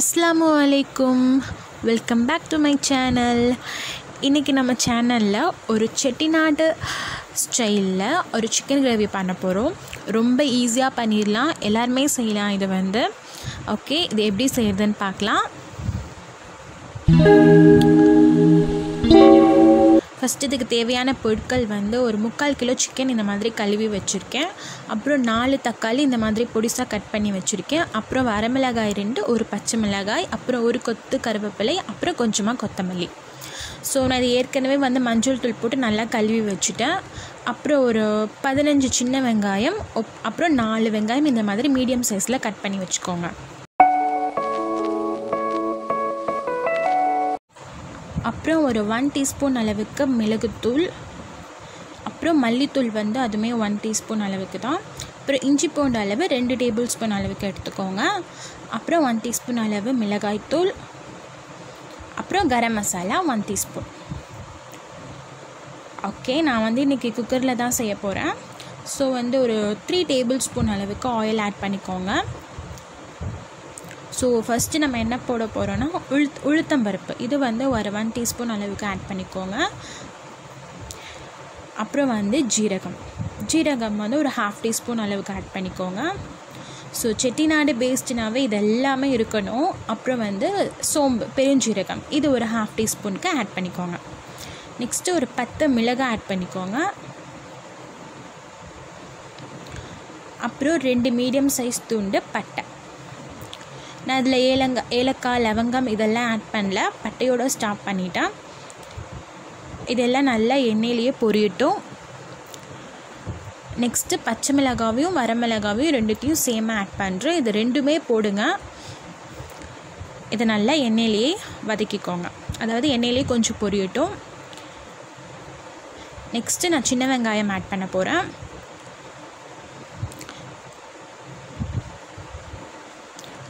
அஸ்லாமு அலைக்கும் welcome back to my channel இன்றைக்கி நம்ம சேனலில் ஒரு செட்டிநாடு ஸ்டைலில் ஒரு சிக்கன் கிரேவி பண்ண போகிறோம் ரொம்ப ஈஸியாக பண்ணிடலாம். எல்லாருமே செய்யலாம் இது வந்து. ஓகே இது எப்படி செய்கிறதுன்னு பார்க்கலாம். ஃபஸ்ட்டு இதுக்கு தேவையான பொருட்கள் வந்து ஒரு முக்கால் கிலோ சிக்கன் இந்த மாதிரி கழுவி வச்சுருக்கேன். அப்புறம் நாலு தக்காளி இந்த மாதிரி பொடிசாக கட் பண்ணி வச்சுருக்கேன். அப்புறம் வரமிளகாய் ரெண்டு ஒரு பச்சை மிளகாய் அப்புறம் ஒரு கொத்து கருவேப்பிலை அப்புறம் கொஞ்சமாக கொத்தமல்லி. ஸோ நான் இது ஏற்கனவே வந்து மஞ்சள் தூள் போட்டு நல்லா கழுவி வச்சுட்டேன். அப்புறம் ஒரு பதினஞ்சு சின்ன வெங்காயம் ஒப்- அப்புறம் நாலு வெங்காயம் இந்த மாதிரி மீடியம் சைஸில் கட் பண்ணி வச்சுக்கோங்க. அப்புறம் ஒரு ஒன் டீஸ்பூன் அளவுக்கு மிளகுத்தூள். அப்புறம் மல்லித்தூள் வந்து அதுவுமே ஒன் டீஸ்பூன் அளவுக்கு தான். அப்புறம் இஞ்சி பூண்டு அளவு ரெண்டு டேபிள் ஸ்பூன் அளவுக்கு எடுத்துக்கோங்க. அப்புறம் ஒன் டீஸ்பூன் அளவு மிளகாய்த்தூள். அப்புறம் garam masala one teaspoon okay நான் வந்து இன்றைக்கி குக்கரில் தான் செய்ய போகிறேன் ஸோ வந்து ஒரு த்ரீ டேபிள் ஸ்பூன் அளவுக்கு ஆயில் ஆட் பண்ணிக்கோங்க. ஸோ ஃபஸ்ட்டு நம்ம என்ன போட போகிறோன்னா உளுத் உளுத்தம்பருப்பு இது வந்து ஒரு ஒன் டீஸ்பூன் அளவுக்கு ஆட் பண்ணிக்கோங்க. அப்புறம் வந்து ஜீரகம். ஜீரகம் வந்து ஒரு ஹாஃப் டீஸ்பூன் அளவுக்கு ஆட் பண்ணிக்கோங்க. ஸோ செட்டிநாடு பேஸ்டுனாவே இது எல்லாமே இருக்கணும். அப்புறம் வந்து சோம்பு பெருஞ்சீரகம். இது ஒரு ஹாஃப் டீஸ்பூனுக்கு ஆட் பண்ணிக்கோங்க. நெக்ஸ்ட்டு ஒரு பத்து மிளகாய் ஆட் பண்ணிக்கோங்க. அப்புறம் ரெண்டு மீடியம் சைஸ் துண்டு பட்டை. நான் இதில் ஏலங்க ஏலக்காய் லவங்கம் இதெல்லாம் ஆட் பண்ணல. பட்டையோடு ஸ்டாப் பண்ணிட்டேன். இதெல்லாம் நல்லா எண்ணெயிலேயே பொரியட்டும். நெக்ஸ்ட்டு பச்சை மிளகாவையும் வரமிளகாவையும் ரெண்டுத்தையும் சேமாக ஆட் பண்ணுறேன் இது ரெண்டுமே போடுங்க. இதை நல்லா எண்ணெயிலேயே வதக்கிக்கோங்க. அதாவது எண்ணெயிலேயே கொஞ்சம் பொரியட்டும். நெக்ஸ்ட்டு நான் சின்ன வெங்காயம் ஆட் பண்ண போகிறேன்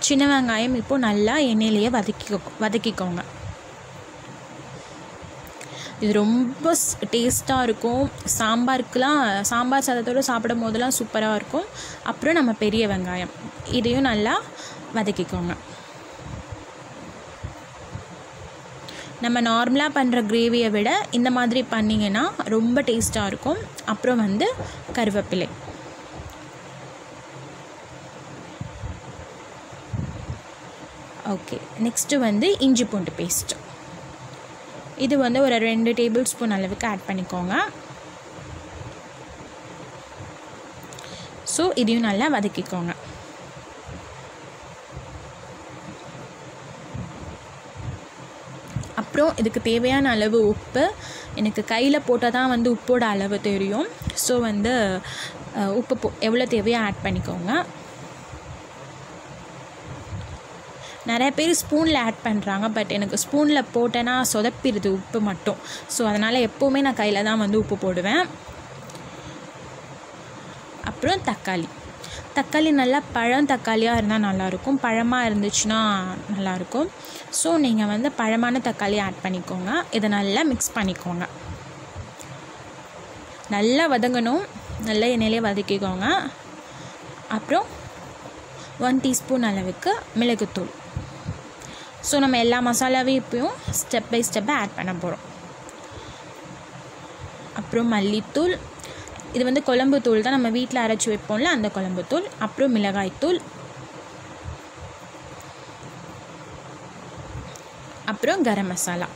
சின்ன வெங்காயம் இப்போது நல்லா எண்ணெயிலேயே வதக்கி வதக்கிக்கோங்க. இது ரொம்ப டேஸ்ட்டாக இருக்கும். சாம்பாருக்குலாம் சாம்பார் சாதத்தோடு சாப்பிடும் போதெல்லாம் சூப்பராக இருக்கும். அப்புறம் நம்ம பெரிய வெங்காயம். இதையும் நல்லா வதக்கிக்கோங்க. நம்ம நார்மலாக பண்ணுற கிரேவியை விட இந்த மாதிரி பண்ணிங்கன்னா ரொம்ப டேஸ்ட்டாக இருக்கும். அப்புறம் வந்து கருவேப்பிலை. ஓகே நெக்ஸ்ட்டு வந்து இஞ்சி பூண்டு பேஸ்ட் இது வந்து ஒரு ரெண்டு டேபிள் ஸ்பூன் அளவுக்கு ஆட் பண்ணிக்கோங்க. ஸோ இதையும் நல்லா வதக்கிக்கோங்க. அப்புறம் இதுக்கு தேவையான அளவு உப்பு. எனக்கு கையில் போட்டால் தான் வந்து உப்போட அளவு தெரியும். ஸோ வந்து உப்பு போ எவ்வளோ தேவையோ ஆட் பண்ணிக்கோங்க. நிறைய பேர் ஸ்பூனில் ஆட் பண்ணுறாங்க பட் எனக்கு ஸ்பூனில் போட்டேன்னா சொதப்பிடுது உப்பு மட்டும். ஸோ அதனால் எப்போவுமே நான் கையில் தான் வந்து உப்பு போடுவேன். அப்புறம் தக்காளி. தக்காளி நல்லா பழம் தக்காளியாக இருந்தால் நல்லாயிருக்கும். பழமாக இருந்துச்சுன்னா நல்லாயிருக்கும். ஸோ நீங்கள் வந்து பழமான தக்காளி ஆட் பண்ணிக்கோங்க. இதை நல்லா மிக்ஸ் பண்ணிக்கோங்க. நல்லா வதங்கணும். நல்லா எண்ணெயிலே வதக்கிக்கோங்க. அப்புறம் ஒன் டீஸ்பூன் அளவுக்கு மிளகுத்தூள். ஸோ நம்ம எல்லா மசாலாவையும் இப்போயும் ஸ்டெப் பை ஸ்டெப்பாக ஆட் பண்ண போகிறோம் அப்புறம் மல்லித்தூள். இது வந்து குழம்பு தூள் தான் நம்ம வீட்டில் அரைச்சி வைப்போம்ல அந்த குழம்பு தூள். அப்புறம் மிளகாய்த்தூள் அப்புறம் கரம் மசாலா.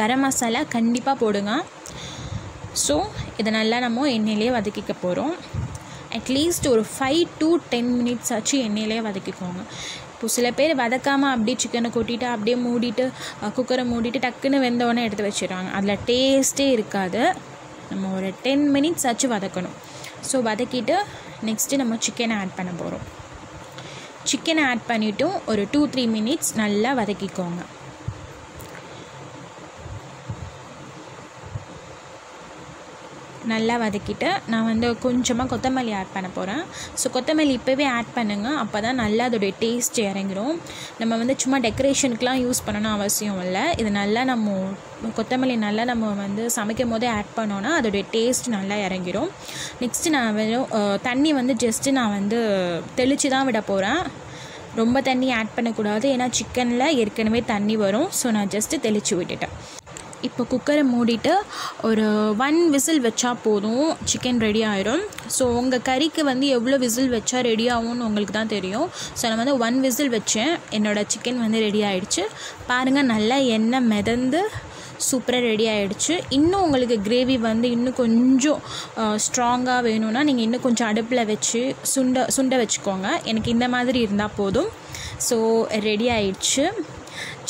கரம் மசாலா கண்டிப்பாக போடுங்க. ஸோ இதை நல்லா நம்ம எண்ணெயிலே வதக்கிக்க போகிறோம் அட்லீஸ்ட் ஒரு ஃபைவ் டு டென் மினிட்ஸ் ஆச்சு எண்ணெயிலே வதக்கிக்கோங்க. இப்போ சில பேர் வதக்காமல் அப்படியே சிக்கனை கொட்டிட்டு அப்படியே மூடிட்டு குக்கரை மூடிட்டு டக்குன்னு வெந்தவொடனே எடுத்து வச்சிடுவாங்க அதில் டேஸ்ட்டே இருக்காது. நம்ம ஒரு டென் மினிட்ஸ் ஆச்சு வதக்கணும். ஸோ வதக்கிட்டு நெக்ஸ்ட்டு நம்ம சிக்கனை ஆட் பண்ண போகிறோம் சிக்கனை ஆட் பண்ணிவிட்டும் ஒரு டூ த்ரீ மினிட்ஸ் நல்லா வதக்கிக்கோங்க. நல்லா வதக்கிட்டு நான் வந்து கொஞ்சமாக கொத்தமல்லி ஆட் பண்ண போகிறேன் ஸோ கொத்தமல்லி இப்போவே ஆட் பண்ணுங்கள் அப்போ தான் நல்லா அதோடைய டேஸ்ட் இறங்கிடும் நம்ம வந்து சும்மா டெக்கரேஷனுக்குலாம் யூஸ் பண்ணணும் அவசியம் இல்லை. இது நல்லா நம்ம கொத்தமல்லி நல்லா நம்ம வந்து சமைக்கும் போதே ஆட் பண்ணோன்னா அதோடைய டேஸ்ட் நல்லா இறங்கிடும் நெக்ஸ்ட்டு நான் வெறும் தண்ணி வந்து ஜஸ்ட்டு நான் வந்து தெளித்து தான் விட போகிறேன் ரொம்ப தண்ணி ஆட் பண்ணக்கூடாது. ஏன்னா சிக்கனில் ஏற்கனவே தண்ணி வரும். ஸோ நான் ஜஸ்ட்டு தெளித்து விட்டுட்டேன். இப்போ குக்கரை மூடிட்டு ஒரு ஒன் விசில் வச்சா போதும் சிக்கன் ரெடி ஆயிரும். ஸோ உங்கள் கறிக்கு வந்து எவ்வளோ விசில் வச்சா ரெடி ஆகும்னு உங்களுக்கு தான் தெரியும். ஸோ நான் வந்து ஒன் விசில் வச்சேன். என்னோடய சிக்கன் வந்து ரெடி ஆகிடுச்சு பாருங்கள் நல்லா எண்ணெய் மிதந்து சூப்பராக ரெடி ஆகிடுச்சு இன்னும் உங்களுக்கு கிரேவி வந்து இன்னும் கொஞ்சம் ஸ்ட்ராங்காக வேணும்னா நீங்கள் இன்னும் கொஞ்சம் அடுப்பில் வச்சு சுண்ட சுண்ட வச்சுக்கோங்க. எனக்கு இந்த மாதிரி இருந்தால் போதும். ஸோ ரெடி ஆயிடுச்சு.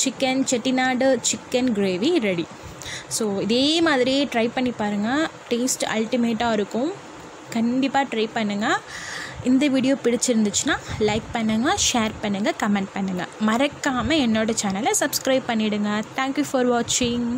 Chicken Chettinad chicken gravy ready so இதே மாதிரியே ட்ரை பண்ணி பாருங்கள் டேஸ்ட் அல்டிமேட்டாக இருக்கும். கண்டிப்பாக ட்ரை பண்ணுங்கள் இந்த வீடியோ பிடிச்சிருந்துச்சுன்னா லைக் பண்ணுங்கள் ஷேர் பண்ணுங்கள் கமெண்ட் பண்ணுங்கள் மறக்காமல் என்னோடய சேனலை சப்ஸ்கிரைப் பண்ணிவிடுங்க தேங்க்யூ ஃபார் வாட்சிங்